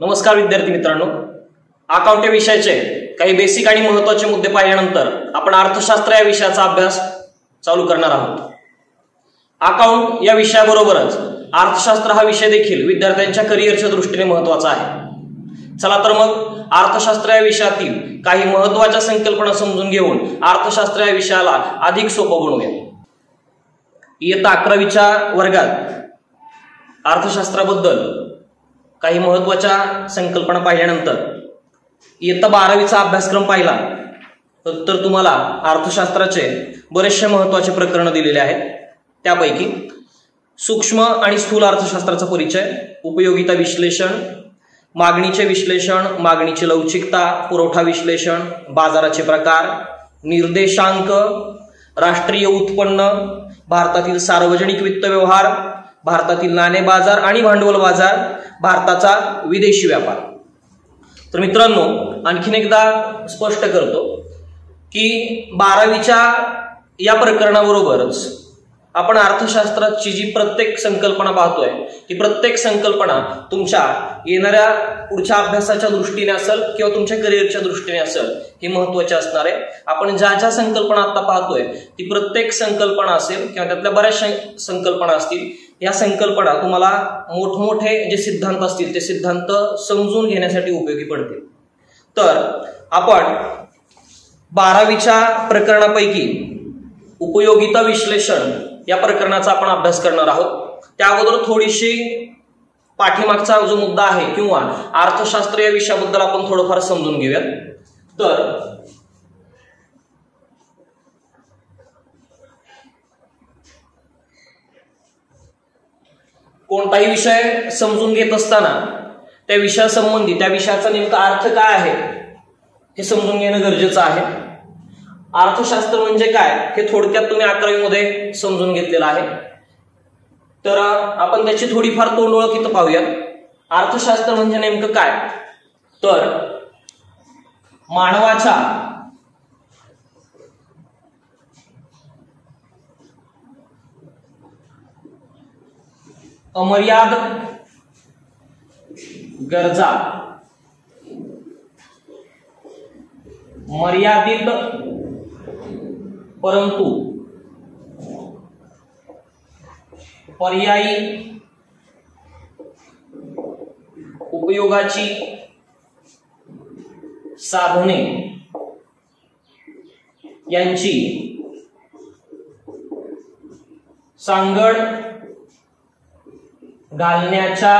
नमस्कार विद्यार्थी मित्रांनो. अकाउंट या विषयाचे काही बेसिक आणि महत्त्वाचे मुद्दे पाहिल्यानंतर आपण अर्थशास्त्र या विषयाचा अभ्यास चालू करणार आहोत. अकाउंट या विषयाबरोबरच अर्थशास्त्र हा विषय देखील विद्यार्थ्यांच्या करिअरच्या दृष्टीने महत्त्वाचा आहे. चला तर मग अर्थशास्त्र या विषयातील काही महत्त्वाच्या संकल्पना समजून घेऊन अर्थशास्त्र या विषयाला अधिक सोपं बनवूया. इयत्ता अकरावीच्या वर्गात अर्थशास्त्राबद्दल काही महत्त्वाच्या संकल्पना पाहिल्यानंतर. इयत्ता बारावीचा अभ्यासक्रम पाहिला तर तुम्हाला अर्थशास्त्राचे बरेचसे महत्त्वाचे प्रकरण दिलेले आहेत. त्यापैकी सूक्ष्म आणि स्थूल अर्थशास्त्राचा परिचय उपयोगिता विश्लेषण मागणीचे विश्लेषण मागणीची लवचिकता पुरवठा विश्लेषण बाजाराचे प्रकार निर्देशांक राष्ट्रीय उत्पन्न भारतातील सार्वजनिक वित्त व्यवहार भारतातील नाणे बाजार आणि भांडवल बाजार भारताचा विदेशी व्यापार. तर मित्रांनो आणखीन एकदा स्पष्ट करतो की बारावीच्या या प्रकरणाबरोबरच आपण अर्थशास्त्राची जी प्रत्येक संकल्पना पाहतोय ती प्रत्येक संकल्पना तुमच्या येणाऱ्या पुढच्या अभ्यासाच्या दृष्टीने असेल किंवा तुमच्या करिअरच्या दृष्टीने असेल हे महत्त्वाचे असणार आहे. आपण ज्या ज्या संकल्पना आता पाहतोय ती प्रत्येक संकल्पना असेल किंवा त्यातल्या बऱ्याच संकल्पना असतील या संकल्पना तुम्हाला मोठमोठे जे सिद्धांत असतील ते सिद्धांत समजून घेण्यासाठी उपयोगी पडतील. तर आपण बारावीच्या प्रकरणापैकी उपयोगिता विश्लेषण या प्रकरणाचा आपण अभ्यास करणार आहोत. त्या अगोदर थोडीशी पाठीमागचा जो मुद्दा आहे किंवा अर्थशास्त्र या विषयाबद्दल आपण थोडंफार समजून घेऊयात. तर कोणताही विषय समजून घेत असताना त्या विषयासंबंधी त्या विषयाचा नेमका अर्थ काय आहे हे समजून घेणं गरजेचं आहे. अर्थशास्त्र म्हणजे काय हे थोडक्यात तुम्ही अकरावीमध्ये समजून घेतलेलं आहे. तर आपण त्याची थोडीफार तोंडओळख इथं पाहूयात. अर्थशास्त्र म्हणजे नेमकं काय? तर मानवाच्या अमर्याद गरजा. मर्यादित परंतु पर्यायी उपयोगाची साधने यांची सांगड घालण्याच्या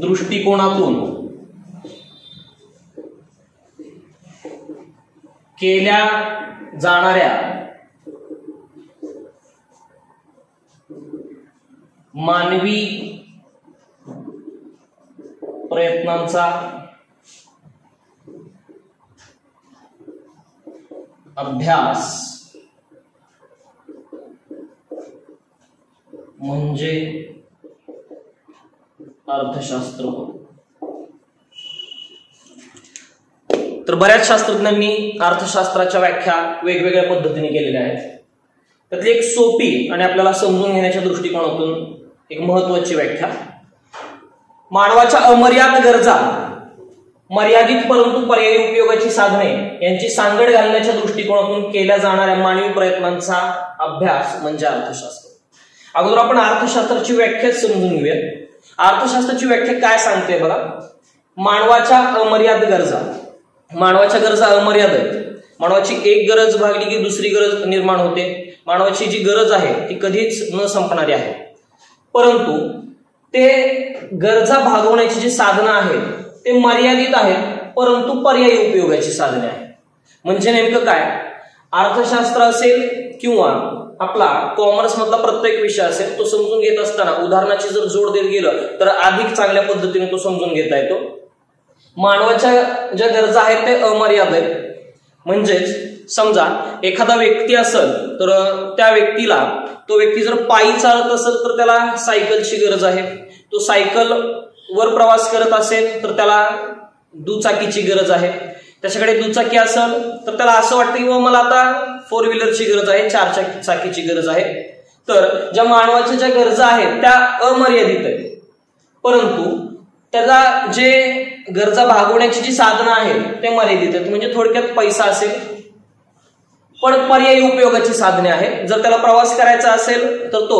दृष्टिकोनातून केल्या जाणाऱ्या मानवी प्रयत्नांचा अभ्यास म्हणजे अर्थशास्त्र. होय तर बऱ्याच शास्त्रज्ञांनी अर्थशास्त्राच्या व्याख्या वेगवेगळ्या पद्धतीने केलेल्या आहेत. त्यातली एक सोपी आणि आपल्याला समजून घेण्याच्या दृष्टिकोनातून एक महत्वाची व्याख्या. मानवाच्या अमर्याद गरजा मर्यादित परंतु पर्यायी उपयोगाची साधने यांची सांगड घालण्याच्या दृष्टिकोनातून केल्या जाणाऱ्या मानवी प्रयत्नांचा अभ्यास म्हणजे अर्थशास्त्र. अगोदर आपण अर्थशास्त्राची व्याख्या समजून घेऊयात. अर्थशास्त्राची व्याख्या काय सांगते बघा? मानवाच्या अमर्याद गरजा. मानवाच्या गरजा अमर्याद आहेत. मानवाची एक गरज भागली की दुसरी गरज निर्माण होते. मानवाची जी गरज आहे ती कधीच न संपणारी आहे. परंतु ते गरजा भागवण्याची जी साधनं आहेत ते मर्यादित आहेत परंतु पर्यायी उपयोगाची साधने आहेत. म्हणजे नेमकं काय? अर्थशास्त्र असेल किंवा आपला कॉमर्स मधला प्रत्येक विषय असेल तो समजून घेत असताना उदाहरणाची जर जोड देत गेलं तर अधिक चांगल्या पद्धतीने तो समजून घेता येतो. मानवाच्या ज्या गरजा आहेत ते अमर्याद आहेत. म्हणजेच समजा एखादा व्यक्ती असेल तर त्या व्यक्तीला तो व्यक्ती जर पायी चालत असेल तर त्याला सायकलची गरज आहे. तो सायकल वर प्रवास करत असेल तर त्याला दुचाकीची गरज आहे. त्याच्याकडे दुचाकी असेल तर त्याला असं वाटतं की मला आता फोर व्हीलरची गरज आहे चार चाकीची गरज आहे. तर ज्या मानवाच्या ज्या गरजा आहेत त्या अमर्यादित आहेत. परंतु त्याला जे गरजा भागवण्याची जी साधनं आहेत ते मर्यादित आहेत. म्हणजे थोडक्यात पैसा असेल पण पर्यायी उपयोगाची साधने आहेत. जर त्याला प्रवास करायचा असेल तर तो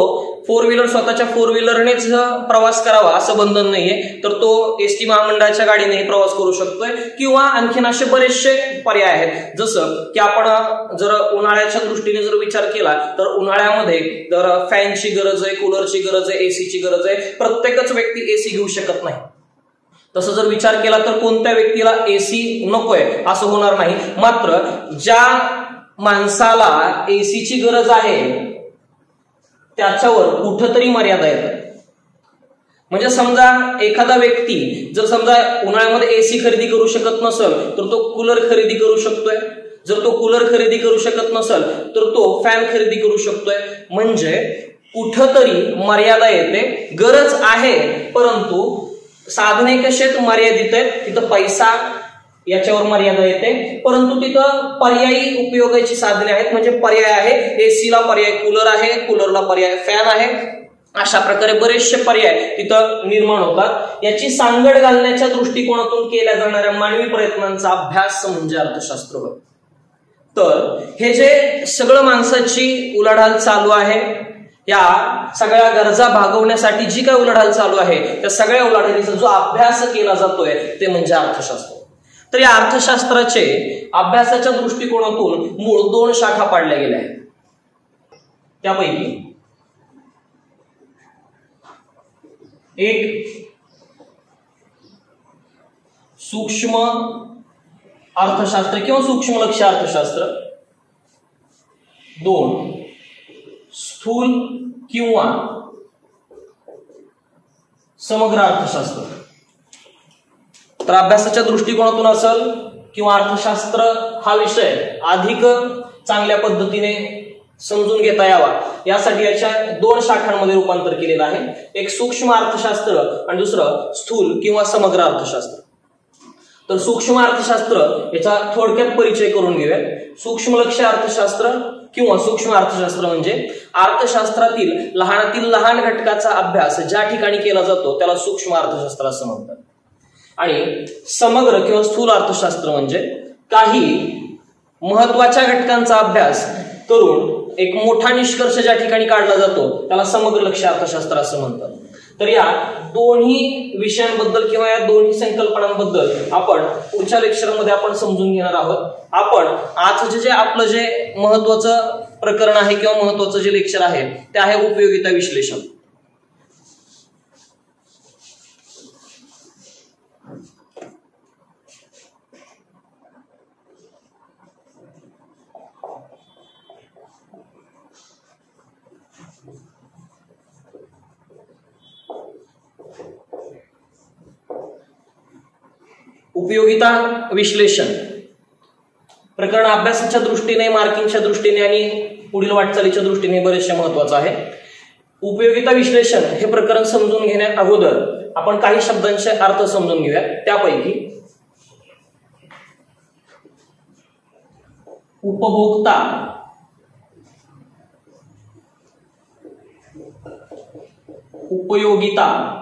फोर व्हीलर स्वतःच्या फोर व्हीलरनेच प्रवास करावा असं बंधन नाहीये. तर तो एस टी महामंडळाच्या गाडीनेही प्रवास करू शकतोय किंवा आणखीन असे बरेचसे पर्याय आहेत. जसं की आपण जर उन्हाळ्याच्या दृष्टीने जर विचार केला तर उन्हाळ्यामध्ये जर फॅनची गरज आहे कूलरची गरज आहे एसीची गरज आहे प्रत्येकच व्यक्ती एसी घेऊ शकत नाही. तसं जर विचार केला तर कोणत्या व्यक्तीला एसी नकोय असं होणार नाही. मात्र ज्या माणसाला एसीची गरज आहे त्याच्यावर कुठंतरी मर्यादा येतात. म्हणजे समजा एखादा व्यक्ती जर समजा उन्हाळ्यामध्ये एसी खरेदी करू शकत नसेल तर तो कूलर खरेदी करू शकतोय. जर तो कूलर खरेदी करू शकत नसेल तर तो फॅन खरेदी करू शकतोय. म्हणजे कुठंतरी मर्यादा येते. गरज आहे परंतु साधने कशेत मर्यादित आहेत. तिथं पैसा याच्यावर मर्यादा येते. परंतु तिथं पर्यायी उपयोगाची साधने आहेत. म्हणजे पर्याय आहे. एसीला पर्याय कूलर आहे. कूलरला पर्याय फॅन आहे. अशा प्रकारे बरेचसे पर्याय तिथं निर्माण होतात. याची सांगड घालण्याच्या दृष्टिकोनातून केल्या जाणाऱ्या मानवी प्रयत्नांचा अभ्यास म्हणजे अर्थशास्त्र होय तर हे जे सगळं माणसाची उलाढाल चालू आहे या सगळ्या गरजा भागवण्यासाठी जी काय उलाढाल चालू आहे त्या सगळ्या उलाढालीचा जो अभ्यास केला जातोय ते म्हणजे अर्थशास्त्र. तर या अर्थशास्त्राचे अभ्यासाच्या दृष्टिकोनातून मूळ दोन शाखा पाडल्या गेल्या आहेत. त्यापैकी एक सूक्ष्म अर्थशास्त्र किंवा सूक्ष्म लक्ष अर्थशास्त्र. दोन स्थूल किंवा समग्र अर्थशास्त्र. तर अभ्यासाच्या दृष्टिकोनातून असेल किंवा अर्थशास्त्र हा विषय अधिक चांगल्या पद्धतीने समजून घेता यावा. यासाठी याच्या दोन शाखांमध्ये रूपांतर केलेलं आहे. एक सूक्ष्म अर्थशास्त्र आणि दुसरं स्थूल किंवा समग्र अर्थशास्त्र. तर सूक्ष्म अर्थशास्त्र याचा थोडक्यात परिचय करून घेऊया सूक्ष्म लक्ष अर्थशास्त्र किंवा सूक्ष्म अर्थशास्त्र म्हणजे अर्थशास्त्रातील लहानातील लहान घटकाचा अभ्यास ज्या ठिकाणी केला जातो त्याला सूक्ष्म अर्थशास्त्र असं म्हणतात. आणि समग्र किंवा स्थूल अर्थशास्त्र म्हणजे काही महत्त्वाच्या घटकांचा अभ्यास करून एक मोठा निष्कर्ष ज्या ठिकाणी काढला जातो त्याला समग्र लक्ष अर्थशास्त्र असं म्हणतात. तर या दोन्ही विषयांबद्दल किंवा या दोन्ही संकल्पनांबद्दल आपण पुढच्या लेक्चरमध्ये आपण समजून घेणार आहोत. आपण आजचे जे आपलं जे महत्वाचं प्रकरण आहे किंवा महत्वाचं जे लेक्चर आहे ते आहे उपयोगिता विश्लेषण. उपयोगिता विश्लेषण. प्रकरण अभ्यासाच्या दृष्टीने मार्किंगच्या दृष्टीने आणि पुढील वाटचालीच्या दृष्टीने बरेचसे महत्वाचं आहे. उपयोगिता विश्लेषण हे प्रकरण समजून घेण्या अगोदर आपण काही शब्दांचे अर्थ समजून घेऊया. त्यापैकी उपभोक्ता. उपयोगिता.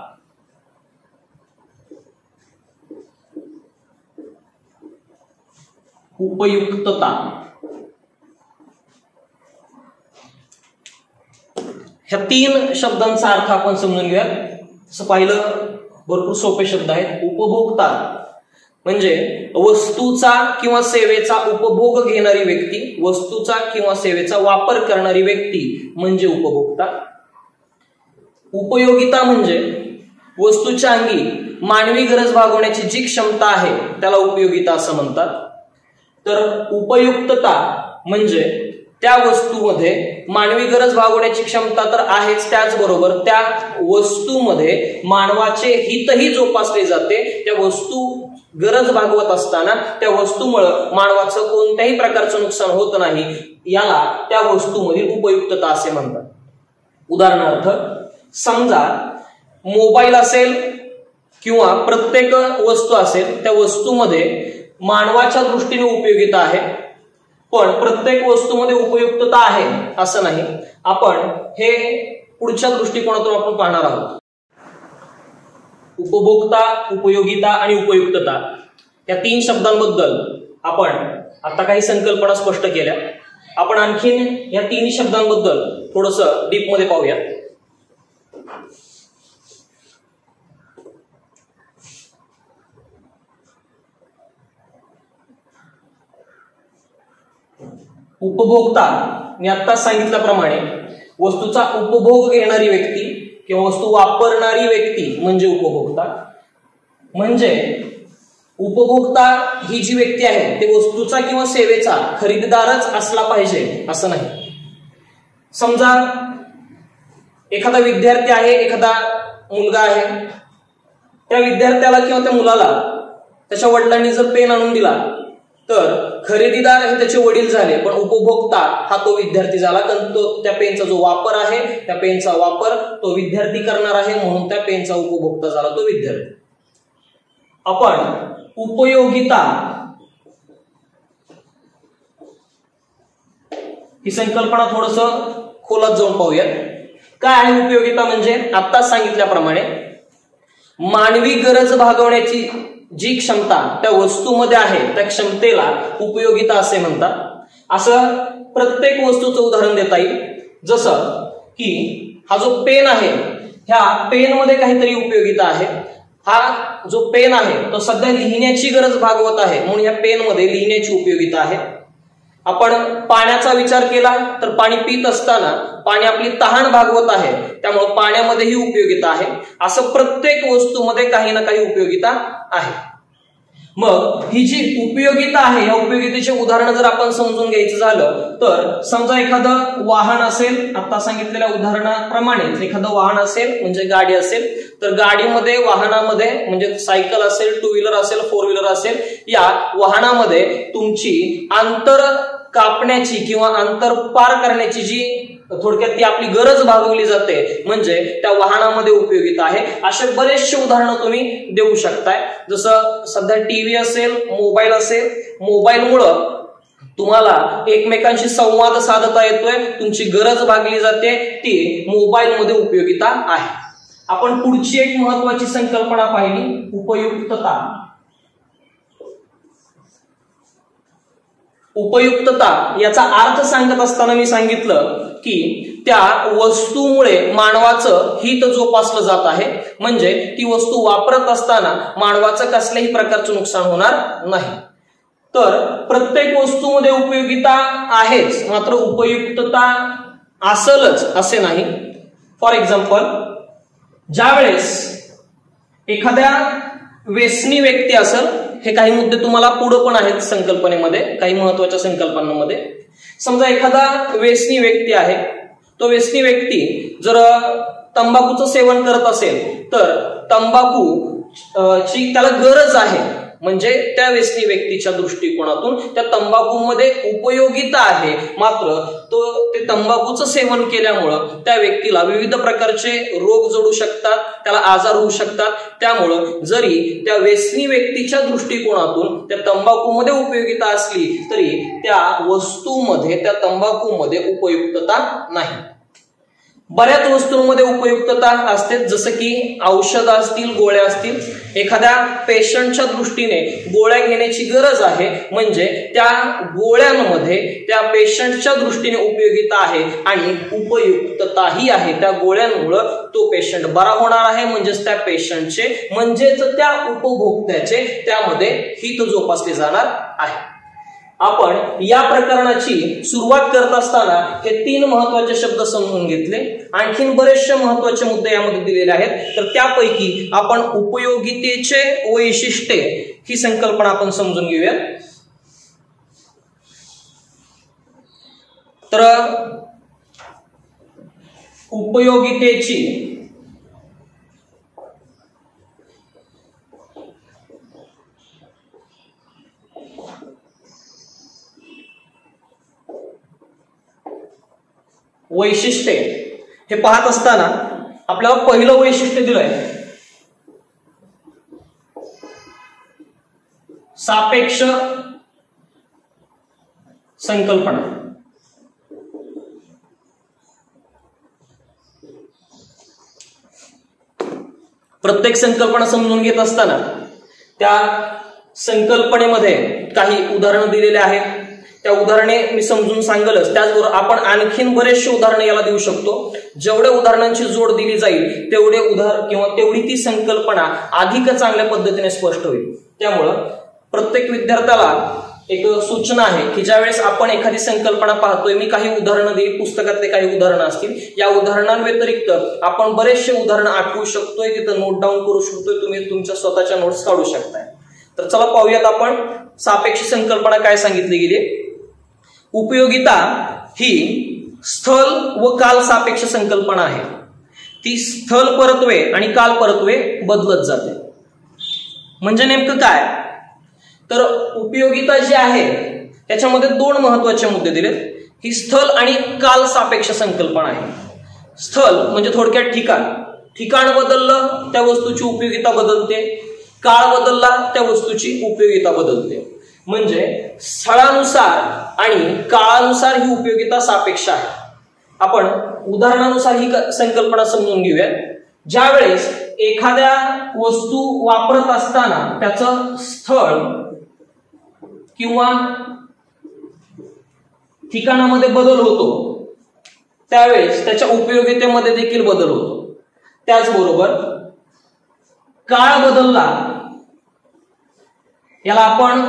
उपयुक्तता. ह्या तीन शब्दांचा अर्थ आपण समजून घेऊया असं पाहिलं भरपूर सोपे शब्द आहेत. उपभोक्ता. म्हणजे वस्तूचा किंवा सेवेचा उपभोग घेणारी व्यक्ती वस्तूचा किंवा सेवेचा वापर करणारी व्यक्ती म्हणजे उपभोक्ता. उपयोगिता म्हणजे वस्तूच्या अंगी मानवी गरज भागवण्याची जी क्षमता आहे त्याला उपयोगिता असं म्हणतात. तर उपयुक्तता म्हणजे त्या वस्तूमध्ये मानवी गरज भागवण्याची क्षमता तर आहेच त्याचबरोबर त्या वस्तूमध्ये मानवाचे हितही जोपासले जाते. त्या वस्तू गरज भागवत असताना त्या वस्तूमुळं मानवाचं कोणत्याही प्रकारचं नुकसान होत नाही याला त्या वस्तूमधील उपयुक्तता असे म्हणतात. उदाहरणार्थ समजा मोबाईल असेल किंवा प्रत्येक वस्तू असेल त्या वस्तूमध्ये मानवाच्या दृष्टीने उपयोगिता आहे. पण प्रत्येक वस्तूमध्ये उपयुक्तता आहे असं नाही. आपण हे पुढच्या दृष्टिकोनातून आपण पाहणार आहोत. उपभोक्ता उपयोगिता आणि उपयुक्तता या तीन शब्दांबद्दल आपण आता काही संकल्पना स्पष्ट केल्या. आपण आणखीन या तीन शब्दांबद्दल थोडस डीपमध्ये पाहूया उपभोक्ता मी आत्ताच सांगितल्याप्रमाणे वस्तूचा उपभोग घेणारी व्यक्ती किंवा वस्तू वापरणारी व्यक्ती म्हणजे उपभोक्ता. म्हणजे उपभोक्ता ही जी व्यक्ती आहे ते वस्तूचा किंवा सेवेचा खरेदीदारच असला पाहिजे असं नाही. समजा एखादा विद्यार्थी आहे एखादा मुलगा आहे त्या विद्यार्थ्याला किंवा त्या मुलाला त्याच्या वडिलांनी जर पेन आणून दिला तर खरेदीदार हे त्याचे वडील झाले पण उपभोक्ता हा तो विद्यार्थी झाला. कारण तो त्या पेनचा जो वापर आहे त्या पेनचा वापर तो विद्यार्थी करणार आहे म्हणून त्या पेनचा उपभोक्ता झाला तो विद्यार्थी. आपण उपयोगिता ही संकल्पना थोडस खोलात जाऊन पाहूयात. काय आहे उपयोगिता म्हणजे? आत्ताच सांगितल्याप्रमाणे मानवी गरज भागवण्याची जी क्षमता त्या वस्तूमध्ये आहे त्या क्षमतेला उपयोगिता असे म्हणतात. असं प्रत्येक वस्तूचं उदाहरण देता येईल. जसं की हा जो पेन आहे ह्या पेनमध्ये काहीतरी उपयोगिता आहे. हा जो पेन आहे तो सध्या लिहिण्याची गरज भागवत आहे. म्हणून या पेनमध्ये लिहिण्याची उपयोगिता आहे. आपण पाण्याचा विचार केला तर पाणी पित असताना पाणी आपली तहान भागवत आहे. त्यामुळे पाण्यामध्येही उपयोगिता आहे. असं प्रत्येक वस्तूमध्ये काही ना काही उपयोगिता आहे. मग ही जी उपयोगिता आहे या उपयोगितेचे उदाहरण जर आपण समजून घ्यायचं झालं तर समजा एखादं वाहन असेल आता सांगितलेल्या उदाहरणाप्रमाणे एखादं वाहन असेल म्हणजे गाडी असेल तर गाडीमध्ये वाहनामध्ये म्हणजे सायकल असेल टू व्हीलर असेल फोर व्हीलर असेल या वाहनामध्ये तुमची आंतर कापण्याची किंवा अंतर पार करण्याची जी थोडक्यात ती आपली गरज भागवली जाते म्हणजे त्या वाहनामध्ये उपयोगिता आहे. असे बरेचसे उदाहरणं तुम्ही देऊ शकताय. जसं सध्या टीव्ही असेल मोबाईल असेल मोबाईलमुळं तुम्हाला एकमेकांशी संवाद साधता येतोय तुमची गरज भागली जाते ती मोबाईलमध्ये उपयोगिता आहे. आपण पुढची एक महत्वाची संकल्पना पाहिली उपयुक्तता. उपयुक्तता याचा अर्थ सांगत असताना मी सांगितलं की त्या वस्तूमुळे मानवाचं हित जोपासलं जात आहे. म्हणजे ती वस्तू वापरत असताना मानवाचं कसल्याही प्रकारचं नुकसान होणार नाही. तर प्रत्येक वस्तूमध्ये उपयोगिता आहेच मात्र उपयुक्तता असलच असे नाही. फॉर एक्झाम्पल ज्यावेळेस एखाद्या व्यसनी व्यक्ती असेल हे काही मुद्दे तुम्हाला पुढं पण आहेत संकल्पनेमध्ये काही महत्त्वाच्या संकल्पनांमध्ये. समजा एखादा व्यसनी व्यक्ती आहे तो व्यसनी व्यक्ती जर तंबाखूचं सेवन करत असेल तर तंबाखू ची त्याला गरज आहे. म्हणजे त्या व्यसनी व्यक्तीच्या दृष्टिकोनातून त्या तंबाखूमध्ये उपयोगिता आहे. मात्र तो ते तंबाखूचं सेवन केल्यामुळं त्या व्यक्तीला विविध प्रकारचे रोग जडू शकतात त्याला आजार होऊ शकतात. त्यामुळं जरी त्या व्यसनी व्यक्तीच्या दृष्टिकोनातून त्या तंबाखूमध्ये उपयोगिता असली तरी त्या वस्तूमध्ये त्या तंबाखूमध्ये उपयुक्तता नाही. बऱ्याच वस्तूंमध्ये उपयुक्तता असते जसं की औषधं असतील गोळ्या असतील. एखाद्या पेशंटच्या दृष्टीने गोळ्या घेण्याची गरज आहे म्हणजे त्या गोळ्यांमध्ये त्या पेशंटच्या दृष्टीने उपयोगिता आहे आणि उपयुक्तताही आहे. त्या गोळ्यांमुळं तो पेशंट बरा होणार आहे म्हणजेच त्या पेशंटचे म्हणजेच त्या उपभोक्त्याचे त्यामध्ये हित जोपासले जाणार आहे. आपण या प्रकरणाची सुरुवात करत असताना हे तीन महत्त्वाचे शब्द समजून घेतले. आणखीन बरेचसे महत्त्वाचे मुद्दे यामध्ये दिलेले आहेत. तर त्यापैकी आपण उपयोगितेचे वैशिष्ट्ये ही संकल्पना आपण समजून घेऊया तर उपयोगितेची वैशिष्ट्ये. हे पाहत असताना आपल्याला पहिलं वैशिष्ट्य दिलंय. सापेक्ष संकल्पना. प्रत्येक संकल्पना समजून घेत असताना त्या संकल्पनेमध्ये काही उदाहरणं दिलेले आहेत. त्या उदाहरणे मी समजून सांगलच. त्याचबरोबर आपण आणखीन बरेचसे उदाहरणे याला देऊ शकतो. जेवढ्या उदाहरणांची जोड दिली जाईल तेवढे उदाहरण किंवा तेवढी ती संकल्पना अधिक चांगल्या पद्धतीने स्पष्ट होईल. त्यामुळं प्रत्येक विद्यार्थ्याला एक सूचना आहे की ज्यावेळेस आपण एखादी संकल्पना पाहतोय मी काही उदाहरणं देईल पुस्तकातले काही उदाहरणं असतील. या उदाहरणांव्यतिरिक्त आपण बरेचसे उदाहरणं आठवू शकतोय तिथं नोट डाऊन करू शकतोय तुम्ही तुमच्या स्वतःच्या नोट्स काढू शकताय. तर चला पाहूयात आपण सापेक्ष संकल्पना काय सांगितली गेली उपयोगिता ही स्थल व काल सापेक्ष संकल्पना आहे. ती स्थल परत्वे आणि काल परत्वे बदलत जाते. म्हणजे नेमकं काय? तर उपयोगिता जी आहे त्याच्यामध्ये दोन महत्त्वाचे मुद्दे दिलेत. ही स्थल आणि काल सापेक्ष संकल्पना आहे. स्थल म्हणजे थोडक्यात ठिकाण. ठिकाण बदललं त्या वस्तूची उपयोगिता बदलते. काळ बदलला त्या वस्तूची उपयोगिता बदलते. म्हणजे स्थळानुसार आणि काळानुसार ही उपयोगिता सापेक्ष आहे. आपण उदाहरणानुसार ही संकल्पना समजून घेऊयात. ज्यावेळेस एखाद्या वस्तू वापरत असताना त्याचं स्थळ किंवा ठिकाणामध्ये बदल होतो त्यावेळेस त्याच्या उपयोगितेमध्ये देखील बदल होतो. त्याचबरोबर काळ बदलला याला आपण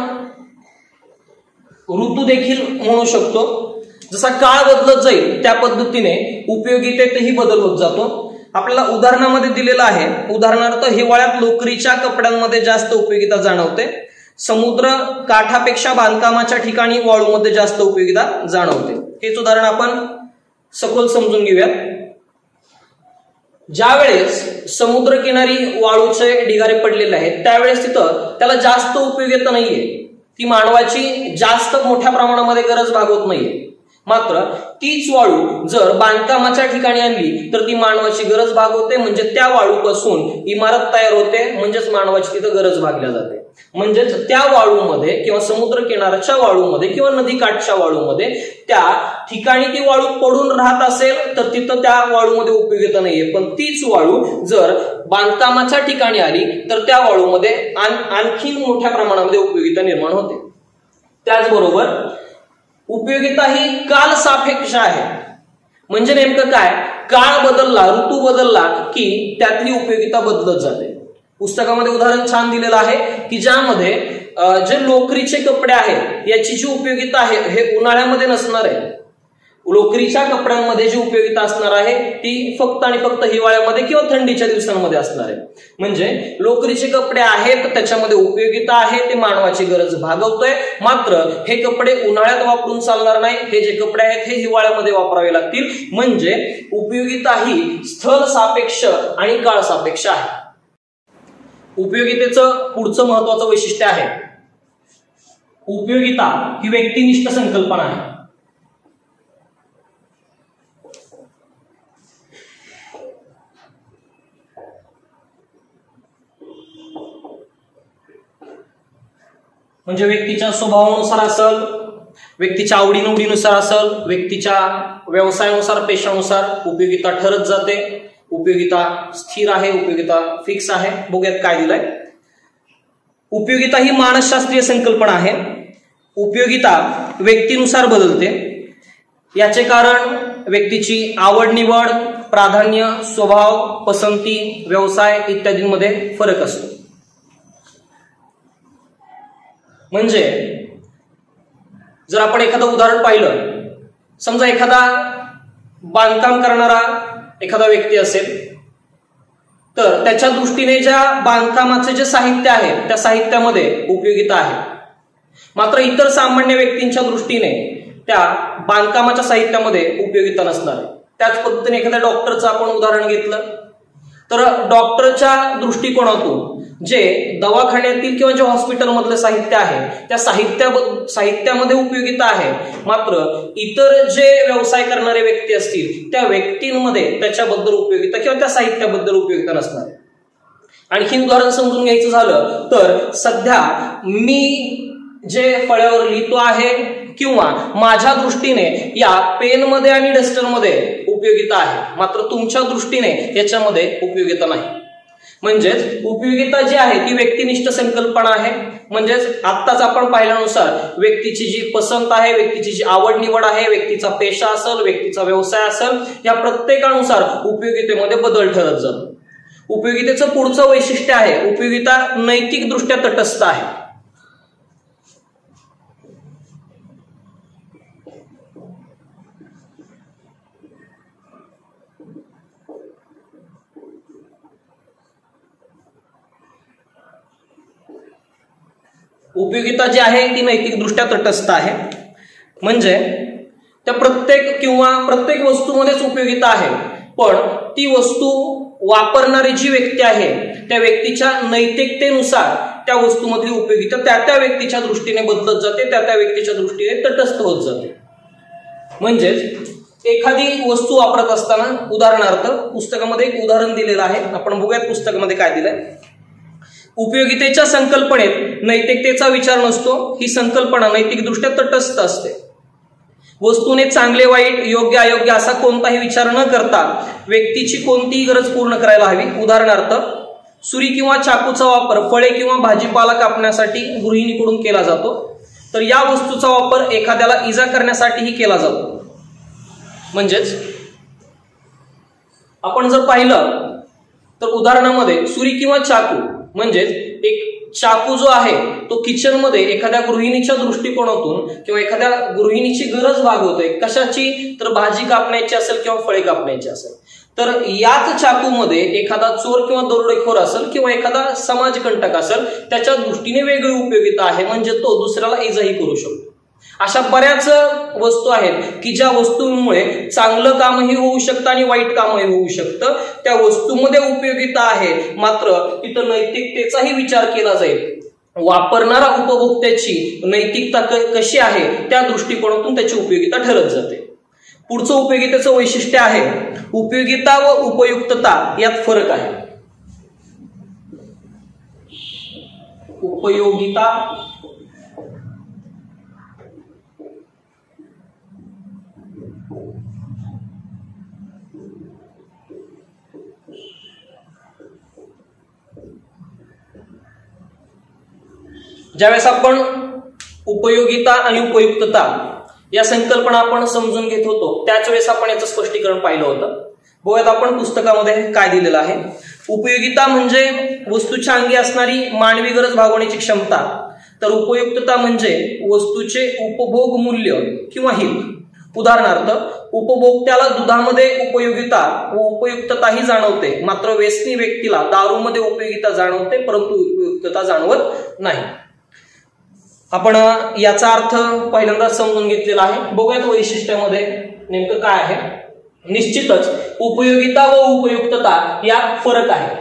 ऋतू देखील म्हणू शकतो. जसा काळ बदलत जाईल त्या पद्धतीने उपयोगितेतही बदल होत जातो. आपल्याला उदाहरणामध्ये दिलेलं आहे. उदाहरणार्थ हिवाळ्यात लोकरीच्या कपड्यांमध्ये जास्त उपयोगिता जाणवते. समुद्र काठापेक्षा बांधकामाच्या ठिकाणी वाळूमध्ये जास्त उपयोगिता जाणवते. हेच उदाहरण आपण सखोल समजून घेऊयात. ज्या वेळेस समुद्रकिनारी वाळूचे ढिगारे पडलेले आहेत त्यावेळेस तिथं त्याला जास्त उपयोगिता नाहीये. ती मानवाची जास्त मोठ्या प्रमाणामध्ये गरज भागवत नाहीये. मात्र तीच वाळू जर बांधकामाच्या ठिकाणी आणली तर ती मानवाची गरज भागवते. म्हणजे त्या वाळूपासून इमारत तयार होते. म्हणजेच मानवाची तिथं गरज भागल्या जाते. म्हणजेच त्या वाळूमध्ये किंवा समुद्र किनाऱ्याच्या वाळूमध्ये किंवा नदी काठच्या वाळूमध्ये त्या ठिकाणी ती वाळू पडून राहत असेल तर तिथं त्या वाळूमध्ये उपयोगिता नाहीये. पण तीच वाळू जर बांधकामाच्या ठिकाणी आली तर त्या वाळूमध्ये आणखीन मोठ्या प्रमाणामध्ये उपयोगिता निर्माण होते. त्याचबरोबर उपयोगिता ही काल सापेक्ष आहे. म्हणजे नेमकं काय? काळ बदलला ऋतू बदलला की त्यातली उपयोगिता बदलत जाते. पुस्तकामध्ये उदाहरण छान दिलेलं आहे की ज्यामध्ये जे लोकरीचे कपडे आहेत याची जी उपयोगिता आहे हे उन्हाळ्यामध्ये नसणार आहे. लोकरीच्या कपड्यांमध्ये जी उपयोगिता असणार आहे ती फक्त आणि फक्त हिवाळ्यामध्ये किंवा थंडीच्या दिवसांमध्ये असणार आहे. म्हणजे लोकरीचे कपडे आहेत त्याच्यामध्ये उपयोगिता आहे ते मानवाची गरज भागवतोय. मात्र हे कपडे उन्हाळ्यात वापरून चालणार नाही हे जे कपडे आहेत हे हिवाळ्यामध्ये वापरावे लागतील. म्हणजे उपयोगिता ही स्थल सापेक्ष आणि काळ सापेक्ष आहे. उपयोगितेचं पुढचं महत्वाचं वैशिष्ट्य आहे. उपयोगिता ही व्यक्तिनिष्ठ संकल्पना आहे. म्हणजे व्यक्तीच्या स्वभावानुसार असल व्यक्तीच्या आवडीनिवडीनुसार असल व्यक्तीच्या व्यवसायानुसार पेशानुसार उपयोगिता ठरत जाते. उपयोगिता स्थिर आहे उपयोगिता फिक्स आहे. बघूयात काय दिलंय. उपयोगिता ही मानसशास्त्रीय संकल्पना आहे. उपयोगिता व्यक्तीनुसार बदलते. याचे कारण व्यक्तीची आवड निवड प्राधान्य स्वभाव पसंती व्यवसाय इत्यादींमध्ये फरक असतो. म्हणजे जर आपण एखादं उदाहरण पाहिलं समजा एखादा बांधकाम करणारा एखादा व्यक्ती असेल तर त्याच्या दृष्टीने ज्या बांधकामाचे जे साहित्य आहे त्या साहित्यामध्ये उपयोगिता आहे. मात्र इतर सामान्य व्यक्तींच्या दृष्टीने त्या बांधकामाच्या साहित्यामध्ये उपयोगिता नसणार त्याच पद्धतीने एखाद्या डॉक्टरचं आपण उदाहरण घेतलं. तर डॉक्टरच्या दृष्टिकोनातून जे दवाखान्यातील किंवा जे हॉस्पिटलमधलं साहित्य आहे त्या साहित्या साहित्यामध्ये उपयोगिता आहे. मात्र इतर जे व्यवसाय करणारे व्यक्ती असतील त्या व्यक्तींमध्ये त्याच्याबद्दल उपयोगिता किंवा त्या साहित्याबद्दल उपयोगिता नसणार आणखीन उदाहरण समजून घ्यायचं झालं तर सध्या मी जे फळ्यावर लिहितो आहे किंवा माझ्या दृष्टीने या पेनमध्ये आणि डस्टरमध्ये उपयोगिता आहे. मात्र तुमच्या दृष्टीने याच्यामध्ये उपयोगिता नाही. म्हणजेच उपयोगिता जी आहे ती व्यक्तिनिष्ठ संकल्पना आहे. म्हणजेच आत्ताच आपण पाहिल्यानुसार व्यक्तीची जी पसंत आहे व्यक्तीची जी आवड निवड आहे व्यक्तीचा पेशा असेल व्यक्तीचा व्यवसाय असेल या प्रत्येकानुसार उपयोगितेमध्ये बदल ठरत जातो. उपयोगितेचं पुढचं वैशिष्ट्य आहे. उपयोगिता नैतिकदृष्ट्या तटस्थ आहे. उपयोगिता जी आहे ती नैतिकदृष्ट्या तटस्थ आहे. म्हणजे त्या प्रत्येक किंवा प्रत्येक वस्तूमध्येच उपयोगिता आहे. पण ती वस्तू वापरणारी जी व्यक्ती आहे त्या व्यक्तीच्या नैतिकतेनुसार त्या वस्तूमधली उपयोगिता त्या त्या व्यक्तीच्या दृष्टीने बदलत जाते त्या त्या व्यक्तीच्या दृष्टीने तटस्थ होत जाते. म्हणजेच एखादी वस्तू वापरत असताना उदाहरणार्थ पुस्तकामध्ये एक उदाहरण दिलेलं आहे. आपण बघूयात पुस्तकामध्ये काय दिलंय. उपयोगितेच्या संकल्पनेत नैतिकतेचा विचार नसतो ही संकल्पना नैतिकदृष्ट्या तटस्थ असते. वस्तूने चांगले वाईट योग्य अयोग्य असा कोणताही विचार न करता व्यक्तीची कोणतीही गरज पूर्ण करायला हवी. उदाहरणार्थ सुरी किंवा चाकूचा वापर फळे किंवा भाजीपाला कापण्यासाठी गृहिणीकडून केला जातो. तर या वस्तूचा वापर एखाद्याला इजा करण्यासाठीही केला जातो. म्हणजेच आपण जर पाहिलं तर उदाहरणामध्ये सुरी किंवा चाकू म्हणजेच एक चाकू जो आहे तो किचनमध्ये एखाद्या गृहिणीच्या दृष्टिकोनातून किंवा एखाद्या गृहिणीची गरज भागवतोय कशाची? तर भाजी कापण्याची असेल किंवा फळे कापण्याची असेल. तर याच चाकूमध्ये एखादा चोर किंवा दरोडेखोर असेल किंवा एखादा समाजकंटक असेल त्याच्या दृष्टीने वेगळी उपयोगिता आहे. म्हणजे तो दुसऱ्याला इजाही करू शकतो. अशा बऱ्याच वस्तू आहेत की ज्या वस्तूंमुळे चांगलं कामही होऊ शकतं आणि वाईट कामही होऊ शकतं. त्या वस्तूमध्ये उपयोगिता आहे. मात्र तिथं नैतिकतेचाही विचार केला जाईल. वापरणारा उपभोक्त्याची नैतिकता कशी आहे त्या दृष्टिकोनातून त्याची उपयोगिता ठरत जाते. पुढचं उपयोगितेचं वैशिष्ट्य आहे. उपयोगिता व उपयुक्तता यात फरक आहे. उपयोगिता ज्यावेळेस आपण उपयोगिता आणि उपयुक्तता या संकल्पना आपण समजून घेत होतो त्याच वेळेस आपण याचं स्पष्टीकरण पाहिलं होतं. बघूयात आपण पुस्तकामध्ये काय दिलेलं आहे. उपयोगिता म्हणजे वस्तूच्या अंगी असणारी मानवी गरज भागवण्याची क्षमता. तर उपयुक्तता म्हणजे वस्तूचे उपभोग मूल्य किंवा हित. उदाहरणार्थ उपभोक्त्याला दुधामध्ये उपयोगिता व उपयुक्तताही जाणवते. मात्र व्यसनी व्यक्तीला दारूमध्ये उपयोगिता जाणवते परंतु उपयुक्तता जाणवत नाही. आपण याचा अर्थ पहिल्यांदा समजून घेतलेला आहे. बघूयात वैशिष्ट्यामध्ये नेमकं काय आहे. निश्चितच उपयोगिता व उपयुक्तता यात फरक आहे.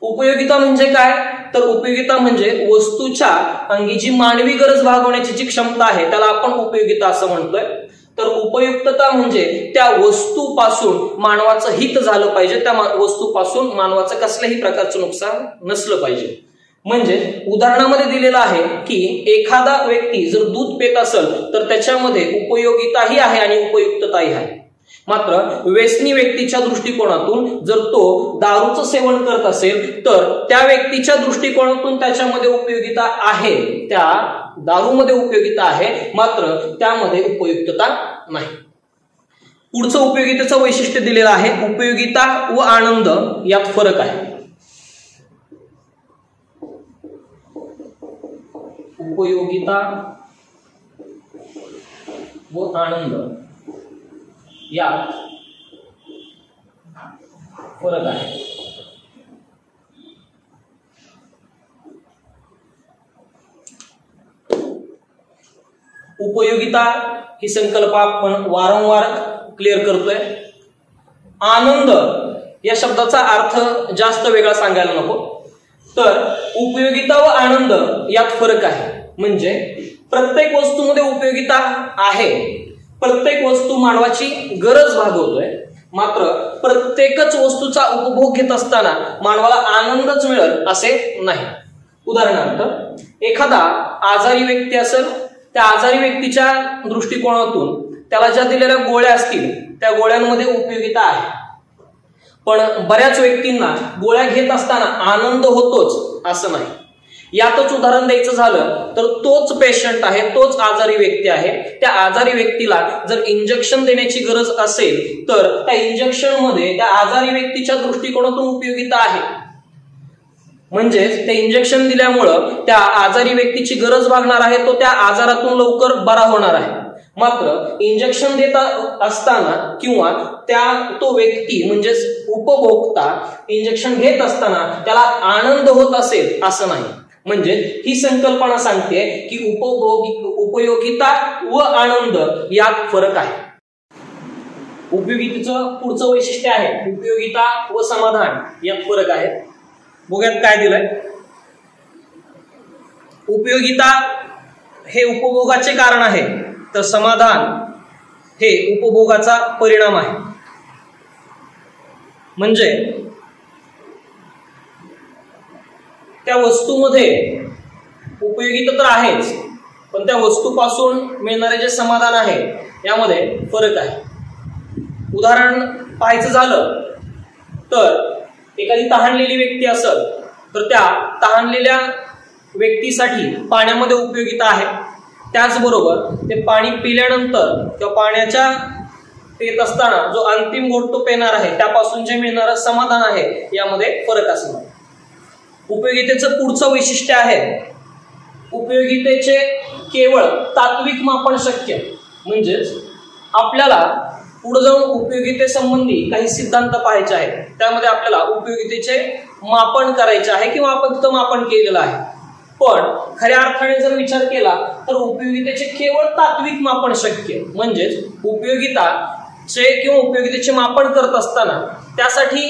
उपयोगिता म्हणजे काय? तर उपयोगिता म्हणजे वस्तूच्या अंगी जी मानवी गरज भागवण्याची जी क्षमता आहे त्याला आपण उपयोगिता असं म्हणतोय. तर उपयुक्तता म्हणजे त्या वस्तूपासून मानवाचं हित झालं पाहिजे. त्या वस्तूपासून मानवाचं कसल्याही प्रकारचं नुकसान नसलं पाहिजे. म्हणजे उदाहरणामध्ये दिलेलं आहे की एखादा व्यक्ती जर दूध पेत असेल तर त्याच्यामध्ये उपयोगिताही आहे आणि उपयुक्तताही आहे. मात्र व्यसनी व्यक्तीच्या दृष्टिकोनातून जर तो दारूचं सेवन करत असेल तर त्या व्यक्तीच्या दृष्टिकोनातून त्याच्यामध्ये उपयोगिता आहे. त्या दारूमध्ये उपयोगिता आहे मात्र त्यामध्ये उपयुक्तता नाही. पुढचं उपयोगितेचं वैशिष्ट्य दिलेलं आहे उपयोगिता व आनंद यात फरक आहे. उपयोगिता व आनंद. यात फरक आहे. उपयोगिता ही संकल्पना आपण वारंवार क्लिअर करतोय. आनंद या शब्दाचा अर्थ जास्त वेगळा सांगायला नको. तर उपयोगिता व आनंद यात फरक आहे. म्हणजे प्रत्येक वस्तूमध्ये उपयोगिता आहे. प्रत्येक वस्तू मानवाची गरज भागवतोय. मात्र प्रत्येकच वस्तूचा उपभोग घेत असताना मानवाला आनंदच मिळेल असे नाही. उदाहरणार्थ एखादा आजारी व्यक्ती असेल त्या आजारी व्यक्तीच्या दृष्टिकोनातून त्याला ज्या दिलेल्या गोळ्या असतील त्या गोळ्यांमध्ये उपयोगिता आहे. पण बऱ्याच व्यक्तींना गोळ्या घेत असताना आनंद होतोच असं नाही. यातच उदाहरण द्यायचं झालं तर तोच पेशंट आहे तोच आजारी व्यक्ती आहे. त्या आजारी व्यक्तीला जर इंजेक्शन देण्याची गरज असेल तर त्या इंजेक्शनमध्ये त्या आजारी व्यक्तीच्या दृष्टिकोनातून उपयोगिता आहे. म्हणजेच ते इंजेक्शन दिल्यामुळं त्या आजारी व्यक्तीची गरज भागणार आहे तो त्या आजारातून लवकर बरा होणार आहे. मात्र इंजेक्शन देत असताना किंवा त्या तो व्यक्ती म्हणजेच उपभोक्ता इंजेक्शन घेत असताना त्याला आनंद होत असेल असं नाही. म्हणजे ही संकल्पना सांगते की उपभोगी उपयोगिता व आनंद यात फरक आहे. उपयोगितेचं पुढचं वैशिष्ट्य आहे. उपयोगिता व समाधान यात फरक आहे. बघ्यात काय दिलंय? उपयोगिता हे उपभोगाचे कारण आहे. तर समाधान हे उपभोगाचा परिणाम आहे. म्हणजे त्या वस्तूमध्ये उपयोगिता तर आहेच पण त्या वस्तूपासून मिळणारे जे समाधान आहे यामध्ये फरक आहे. उदाहरण पाहायचं झालं तर एखादी तहानलेली व्यक्ती असेल तर त्या तहानलेल्या व्यक्तीसाठी पाण्यामध्ये उपयोगिता आहे. त्याचबरोबर ते पाणी पिल्यानंतर किंवा पाण्याच्या पेत असताना जो अंतिम गोट तो पेणार आहे त्यापासून जे मिळणारं समाधान आहे यामध्ये फरक असणार उपयोगितेचं पुढचं वैशिष्ट्य आहे. उपयोगितेचे केवळ तात्विक मापन शक्य. म्हणजेच आपल्याला पुढे जाऊन उपयोगितेसंबंधी काही सिद्धांत पाहायचे आहेत. त्यामध्ये आपल्याला उपयोगितेचे मापन करायचे आहे किंवा आपण तिथं मापन केलेलं आहे. पण खऱ्या अर्थाने जर विचार केला तर उपयोगितेचे केवळ तात्विक मापन शक्य. म्हणजेच उपयोगिताचे किंवा उपयोगितेचे मापन करत असताना त्यासाठी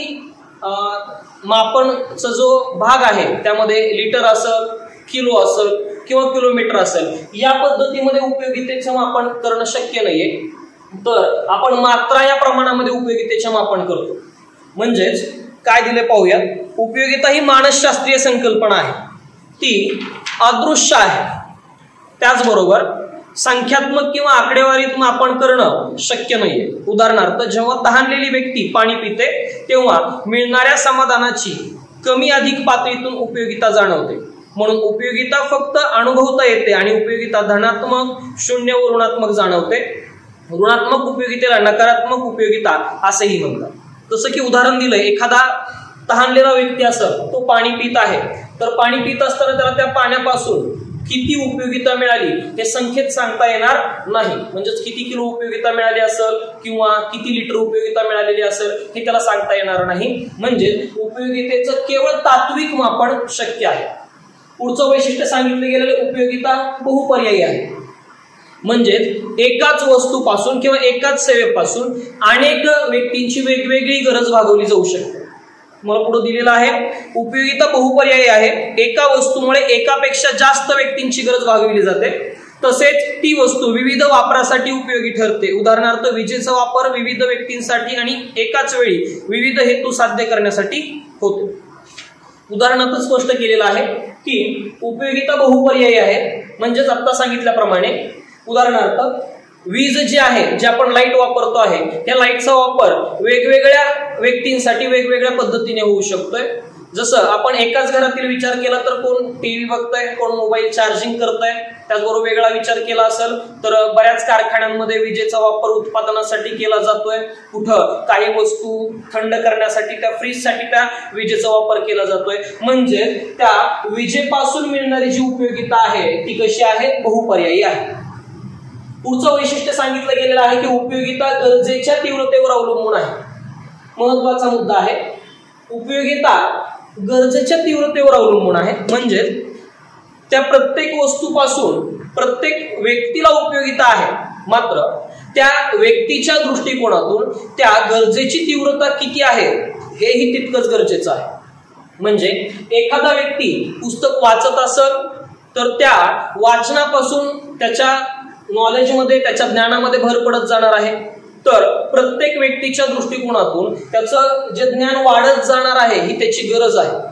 मापनचा जो भाग आहे त्यामध्ये लिटर असेल किलो असेल किंवा किलोमीटर असेल या पद्धतीमध्ये उपयोगितेचं मापन करणं शक्य नाहीये. तर आपण मात्रा या प्रमाणामध्ये उपयोगितेचे मापन करतो. म्हणजेच काय दिले पाहूयात? उपयोगिता ही मानसशास्त्रीय संकल्पना आहे. ती अदृश्य आहे. त्याचबरोबर संख्यात्मक किंवा आकडेवारीत मापन करणं शक्य नाहीये. उदाहरणार्थ जेव्हा तहानलेली व्यक्ती पाणी पिते तेव्हा मिळणाऱ्या समाधानाची कमी अधिक पातळीतून उपयोगिता जाणवते. म्हणून उपयोगिता फक्त अनुभवता येते आणि उपयोगिता धनात्मक शून्य व ऋणात्मक जाणवते. ऋणात्मक उपयोगितेला नकारात्मक उपयोगिता असंही म्हणतात. जसं की उदाहरण दिलंय एखादा तहानलेला व्यक्ती असं तो पाणी पित आहे. तर पाणी पित असताना त्याला त्या पाण्यापासून किती उपयोगिता मिळाली हे संख्येत सांगता येणार नाही. म्हणजेच किती किलो उपयोगिता मिळाली असेल किंवा किती लिटर उपयोगिता मिळालेली असेल हे त्याला सांगता येणार नाही. म्हणजे उपयोगितेचं केवळ तात्विक मापन शक्य आहे. पुढचं वैशिष्ट्य सांगितलं गेलेलं उपयोगिता बहुपर्यायी आहे. म्हणजेच एकाच वस्तूपासून किंवा एकाच सेवेपासून अनेक व्यक्तींची वेगवेगळी गरज भागवली जाऊ शकते. मला पुढे दिलेलं आहे. उपयोगिता बहुपर्यायी आहे. एका वस्तूमुळे एकापेक्षा जास्त व्यक्तींची गरज भागविली जाते. तसेच ती वस्तू विविध वापरासाठी उपयोगी ठरते. उदाहरणार्थ विजेचा वापर विविध व्यक्तींसाठी आणि एकाच वेळी विविध हेतू साध्य करण्यासाठी होतो. उदाहरणार्थ स्पष्ट केलेलं आहे की उपयोगिता बहुपर्यायी आहे. म्हणजेच आत्ता सांगितल्याप्रमाणे उदाहरणार्थ वीज जी आहे जे आपण लाइट वापरतो आहे त्या लाईटचा वापर वेगवेगळ्या व्यक्तींसाठी वेगवेगळ्या पद्धतीने होऊ शकतोय. जसं आपण एकाच घरातील विचार केला तर कोण टीव्ही बघतोय कोण मोबाईल चार्जिंग करतोय त्याचबरोबर वेगळा विचार केला असेल तर बऱ्याच कारखान्यांमध्ये विजेचा वापर उत्पादनासाठी केला जातोय. कुठं काही वस्तू थंड करण्यासाठी त्या फ्रीजसाठी त्या विजेचा वापर केला जातोय. म्हणजे त्या विजेपासून मिळणारी जी उपयोगिता आहे ती कशी आहे? बहुपर्यायी आहे. पुढचं वैशिष्ट्य सांगितलं गेलेलं आहे की उपयोगिता गरजेच्या तीव्रतेवर अवलंबून आहे. महत्त्वाचा मुद्दा आहे. उपयोगिता गरजेच्या तीव्रतेवर अवलंबून आहे. म्हणजे त्या प्रत्येक वस्तूपासून प्रत्येक व्यक्तीला उपयोगिता आहे. मात्र त्या व्यक्तीच्या दृष्टिकोनातून त्या गरजेची तीव्रता किती आहे हेही तितकंच गरजेचं आहे. म्हणजे एखादा व्यक्ती पुस्तक वाचत असेल तर त्या वाचनापासून त्याच्या नॉलेजमध्ये त्याच्या ज्ञानामध्ये भर पडत जाणार आहे. तर प्रत्येक व्यक्तीच्या दृष्टिकोनातून त्याचं जे ज्ञान वाढत जाणार आहे ही त्याची गरज आहे.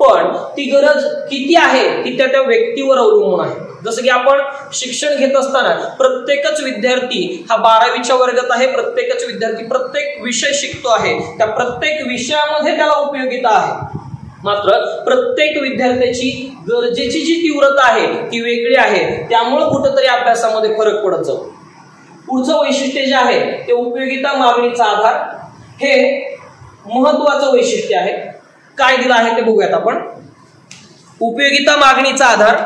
पण ती गरज किती आहे ती त्या त्या व्यक्तीवर अवलंबून आहे. जसं की आपण शिक्षण घेत असताना प्रत्येकच विद्यार्थी हा बारावीच्या वर्गात आहे प्रत्येकच विद्यार्थी प्रत्येक विषय शिकतो आहे त्या प्रत्येक विषयामध्ये त्याला उपयोगिता आहे. मात्र प्रत्येक विद्यार्थ्याची गरजेची जी तीव्रता आहे ती वेगळी आहे. त्यामुळं कुठंतरी अभ्यासामध्ये फरक पडत जातो. पुढचं वैशिष्ट्य जे आहे ते उपयोगिता मागणीचा आधार. हे महत्वाचं वैशिष्ट्य आहे. काय दिलं आहे ते बघूयात आपण. उपयोगिता मागणीचा आधार.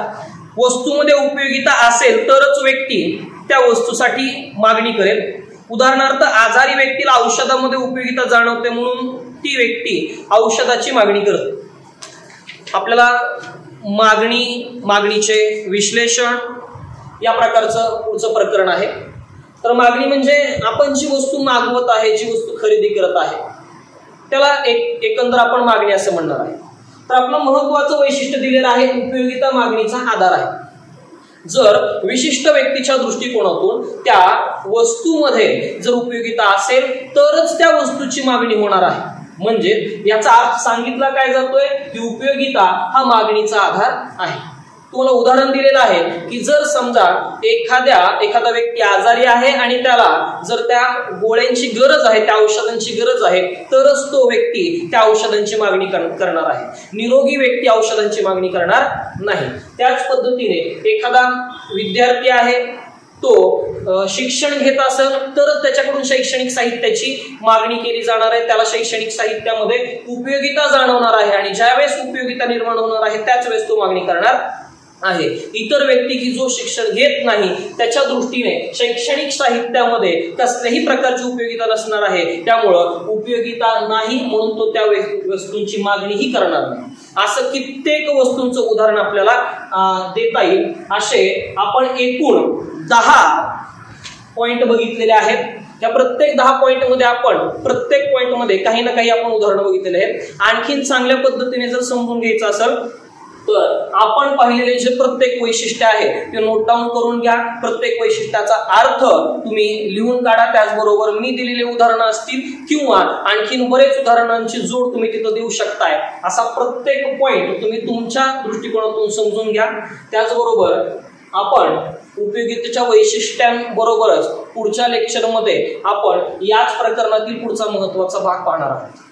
वस्तूमध्ये उपयोगिता असेल तरच व्यक्ती त्या वस्तूसाठी मागणी करेल. उदाहरणार्थ आजारी व्यक्तीला औषधामध्ये उपयोगिता जाणवते म्हणून ती व्यक्ती औषधाची मागणी करते. आपल्याला मागणी मागणीचे विश्लेषण या प्रकारचं पुढचं प्रकरण आहे. तर मागणी म्हणजे आपण जी वस्तू मागवत आहे जी वस्तू खरेदी करत आहे त्याला एक एकंदर आपण मागणी असं म्हणणार आहे. तर आपलं महत्वाचं वैशिष्ट्य दिलेलं आहे उपयोगिता मागणीचा आधार आहे. जर विशिष्ट व्यक्तीच्या दृष्टिकोनातून त्या वस्तूमध्ये जर उपयोगिता असेल तरच त्या वस्तूची मागणी होणार आहे. म्हणजे याचा अर्थ सांगितला काय जातोय? की उपयोगिता हा मागणीचा आधार आहे. तुम्हाला उदाहरण दिलेलं आहे की जर समजा एखाद्या एखादा व्यक्ती आजारी आहे आणि त्याला जर त्या गोळ्यांची गरज आहे त्या औषधांची गरज आहे तरच तो व्यक्ती त्या औषधांची मागणी करणार आहे. निरोगी व्यक्ती औषधांची मागणी करणार नाही. त्याच पद्धतीने एखादा विद्यार्थी आहे तो शिक्षण घेत असेल तरच त्याच्याकडून शैक्षणिक साहित्याची मागणी केली जाणार आहे. त्याला शैक्षणिक साहित्यामध्ये उपयोगिता जाणवणार आहे आणि ज्यावेळेस उपयोगिता निर्माण होणार आहे त्याच वेळेस तो मागणी करणार आहे. इतर व्यक्ती की जो शिक्षण घेत नाही त्याच्या दृष्टीने शैक्षणिक साहित्यामध्ये कसल्याही प्रकारची उपयोगिता नसणार आहे. त्यामुळं उपयोगिता नाही म्हणून तो त्या वस्तूंची मागणीही करणार नाही. असं कित्येक वस्तूंचं उदाहरण आपल्याला देता येईल. असे आपण एकूण दहा पॉइंट बघितलेले आहेत. त्या प्रत्येक दहा पॉईंटमध्ये आपण प्रत्येक पॉईंटमध्ये काही ना काही आपण उदाहरणं बघितलेले आहेत. आणखीन चांगल्या पद्धतीने जर समजून घ्यायचं असेल तर आपण पाहिलेले जे प्रत्येक वैशिष्ट्य आहे ते नोट डाऊन करून घ्या. प्रत्येक वैशिष्ट्याचा अर्थ तुम्ही लिहून काढा. त्याचबरोबर मी दिलेले उदाहरणं असतील किंवा आणखीन बरेच उदाहरणांची जोड तुम्ही तिथं देऊ शकताय. असा प्रत्येक पॉइंट तुम्ही तुमच्या दृष्टिकोनातून समजून घ्या. त्याचबरोबर आपण उपयोगितेच्या वैशिष्ट्यांबरोबरच पुढच्या लेक्चरमध्ये आपण याच प्रकरणातील पुढचा महत्त्वाचा भाग पाहणार आहोत.